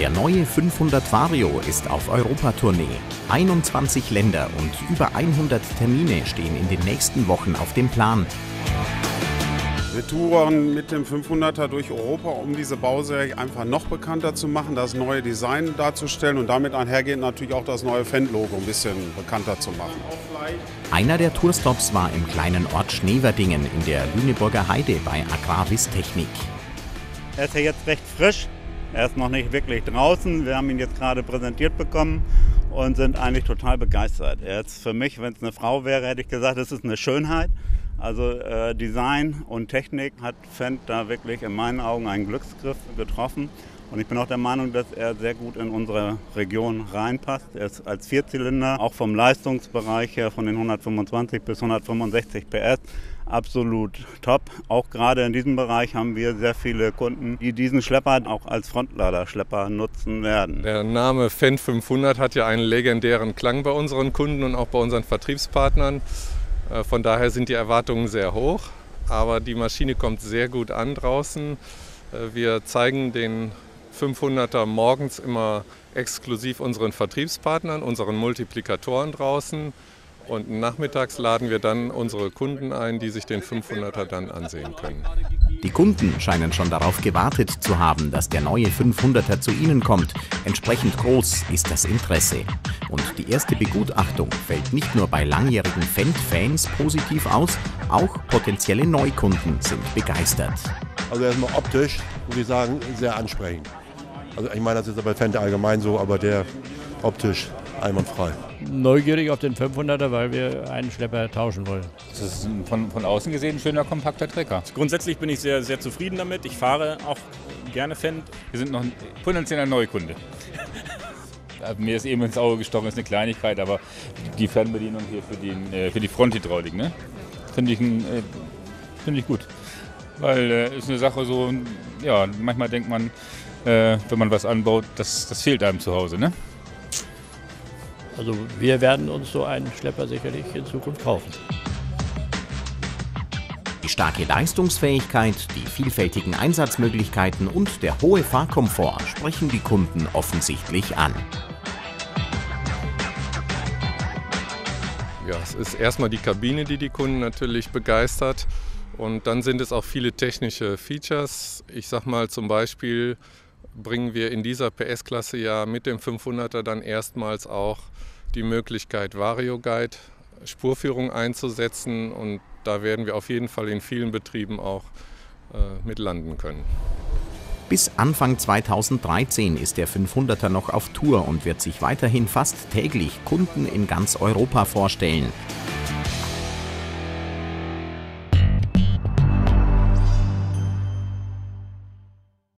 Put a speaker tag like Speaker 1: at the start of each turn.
Speaker 1: Der neue 500 Vario ist auf Europatournee. 21 Länder und über 100 Termine stehen in den nächsten Wochen auf dem Plan.
Speaker 2: Wir touren mit dem 500er durch Europa, um diese Bauserie einfach noch bekannter zu machen, das neue Design darzustellen und damit einhergehend natürlich auch das neue Fendt-Logo ein bisschen bekannter zu machen.
Speaker 1: Einer der Tourstops war im kleinen Ort Schneverdingen in der Lüneburger Heide bei Agrarwisstechnik.
Speaker 3: Er ist ja jetzt recht frisch, er ist noch nicht wirklich draußen. Wir haben ihn jetzt gerade präsentiert bekommen und sind eigentlich total begeistert. Er ist für mich, wenn es eine Frau wäre, hätte ich gesagt, es ist eine Schönheit. Also äh, Design und Technik hat Fendt da wirklich in meinen Augen einen Glücksgriff getroffen. Und ich bin auch der Meinung, dass er sehr gut in unsere Region reinpasst. Er ist als Vierzylinder, auch vom Leistungsbereich her von den 125 bis 165 PS, absolut top. Auch gerade in diesem Bereich haben wir sehr viele Kunden, die diesen Schlepper auch als Frontladerschlepper nutzen werden.
Speaker 4: Der Name Fendt 500 hat ja einen legendären Klang bei unseren Kunden und auch bei unseren Vertriebspartnern. Äh, von daher sind die Erwartungen sehr hoch, aber die Maschine kommt sehr gut an draußen. Äh, wir zeigen den 500er morgens immer exklusiv unseren Vertriebspartnern, unseren Multiplikatoren draußen. Und nachmittags laden wir dann unsere Kunden ein, die sich den 500er dann ansehen können.
Speaker 1: Die Kunden scheinen schon darauf gewartet zu haben, dass der neue 500er zu ihnen kommt. Entsprechend groß ist das Interesse. Und die erste Begutachtung fällt nicht nur bei langjährigen Fendt-Fans positiv aus, auch potenzielle Neukunden sind begeistert.
Speaker 5: Also erstmal optisch, würde ich sagen, sehr ansprechend. Also ich meine, das ist aber Fendt allgemein so, aber der optisch einwandfrei.
Speaker 6: Neugierig auf den 500er, weil wir einen Schlepper tauschen wollen.
Speaker 7: Das ist von, von außen gesehen ein schöner, kompakter Trecker.
Speaker 8: Grundsätzlich bin ich sehr, sehr zufrieden damit. Ich fahre auch gerne Fendt.
Speaker 7: Wir sind noch ein potenzieller Neukunde. Mir ist eben ins Auge gestochen, ist eine Kleinigkeit, aber die Fernbedienung hier für, den, äh, für die Fronthydraulik, ne? finde ich, äh, find ich gut. Weil äh, ist eine Sache so, ja, manchmal denkt man, äh, wenn man was anbaut, das, das fehlt einem zu Hause. Ne?
Speaker 6: Also wir werden uns so einen Schlepper sicherlich in Zukunft kaufen.
Speaker 1: Die starke Leistungsfähigkeit, die vielfältigen Einsatzmöglichkeiten und der hohe Fahrkomfort sprechen die Kunden offensichtlich an.
Speaker 4: Ja, es ist erstmal die Kabine, die die Kunden natürlich begeistert. Und dann sind es auch viele technische Features. Ich sag mal zum Beispiel bringen wir in dieser PS-Klasse ja mit dem 500er dann erstmals auch die Möglichkeit, Vario Guide Spurführung einzusetzen und da werden wir auf jeden Fall in vielen Betrieben auch äh, mit landen können.
Speaker 1: Bis Anfang 2013 ist der 500er noch auf Tour und wird sich weiterhin fast täglich Kunden in ganz Europa vorstellen.